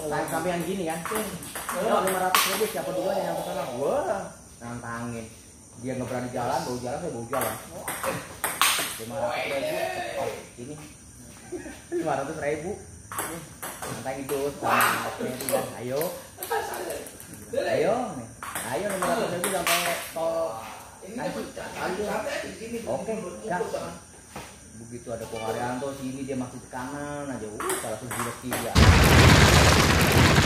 Sayang sampean gini kan. Ya, 500 ribu siapa duluan yang ke sana? Wah, nantangin. Dia nggak berani jalan, bau jalan, saya bau jalan. 500 ribu, oh, ini 500 ribu. Nih, Nantangin terus ayo. Ayo, ayo 500 ribu sampai tol Kanci. Oke, gas. Begitu ada Ko Haryanto sini dia masih ke kanan aja. Uh, salah sebulan tiga. Nah,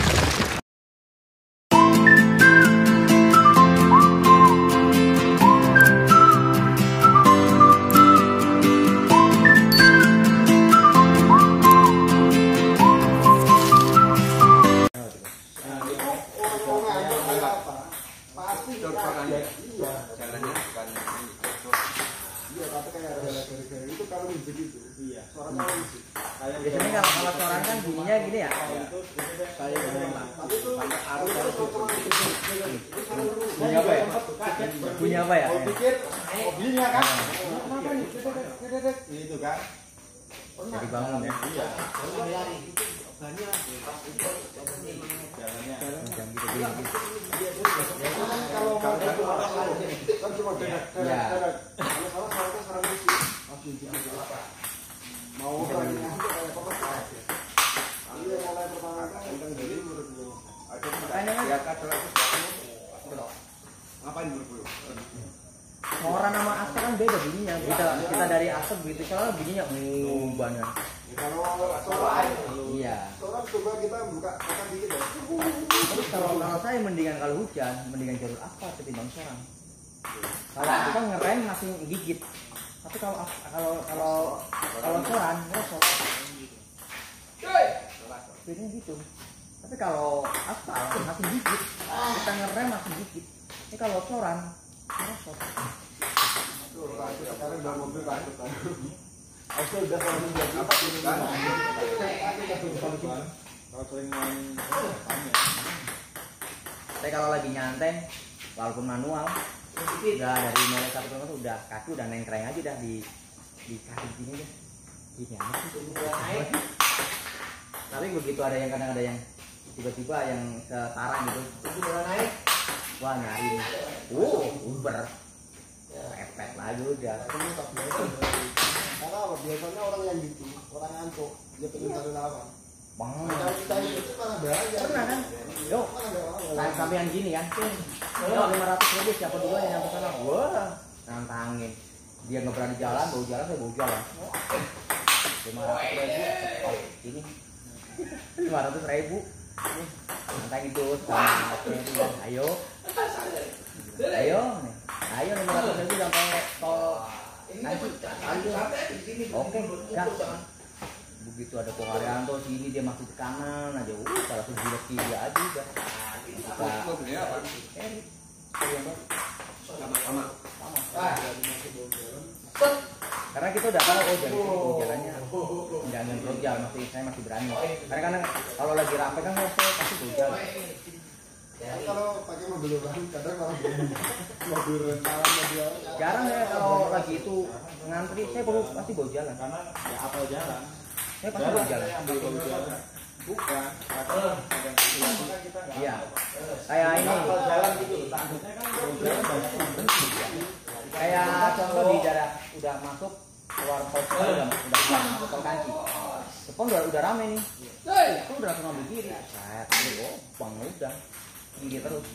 musik itu. Iya. Suara kalau musik. Biasanya kalau kalau coran kan bunyinya gini ya. Tapi itu aku itu kontrol itu. Bunyi apa ya? Bunyi apa ya? Kau pikir mobilnya kan? Kenapa nih? Itu kan. Jadi bangun ya. Iya. Jam gitu kalau kan cuma dedak Iya. dedak. Kalau salah salah itu sarang musik. Masih gitu. Mau orang mulai pertama tentang diri menurut gue. Ada 100 Ngapain buru-buru? coran sama asap kan beda bunyinya. Kita kita dari asap begitu kalau bunyinya uh banget. Ya, kalau soal Iya. soal coba kita buka makan dikit ya. Terus kalau kalau saya mendingan kalau hujan, mendingan jalur apa ketimbang coran. Kalau kan ngerem masih gigit. Tapi kalau kalau kalau kalau coran ngerosot. Bedanya gitu. Tapi kalau aspal masih gigit. Kita ngerem masih gigit. Ini kalau coran. Tuh, lanjut sekarang udah mobil lanjut. Aku udah kalau menjadi apa ini kan? Kalau sering main Tapi kalau lagi nyantai, walaupun manual, udah dari mulai satu kilometer udah kaki udah nengkreng aja dah di di kaki gini deh. Gini amat. Tapi begitu ada yang kadang ada yang tiba-tiba yang setarang gitu, wah nyari nih. Uh, Uber. Pepet lagi udah. karena? Biasanya orang yang gitu, orang ngantuk, dia pengen cari lawan. Bang. Kalau kita itu malah bahaya. Pernah kan? Yo, sampean gini kan. Yo, 500 ribu siapa duluan yang ke sana? Wah, nantangin. Dia nggak berani jalan, bau jalan, saya bau jalan. 500 ribu, oh, ini 500 ribu. Nih, nantangin terus Oke, ayo. Ayo, ayo 500 ribu sampai tol Kanci. Oke, gas. Begitu ada Ko Haryanto sini dia masih ke kanan aja. Uh, salah sebulan tiga aja udah. Kita Mobilnya apa? Eri. Sama-sama. Karena kita udah tahu oh jadi itu jalannya nyentuh jalan masih saya masih berani. Karena karena kalau lagi rapi kan saya pasti gojal. Tapi kalau pakai mobil baru kadang malah berani. mobil rentalan mobil Jarang ya kalau lagi itu ngantri saya baru pasti bawa jalan. karena ya apal jalan Saya pasti bawa jalan. ambil baru jalan bukan kan Iya. Kayak ini. jalan gitu kan Kayak contoh di daerah udah masuk keluar tol udah udah keluar tol kanci. Depan udah udah rame nih. Itu udah langsung ambil kiri. Saya oh bang udah kiri terus.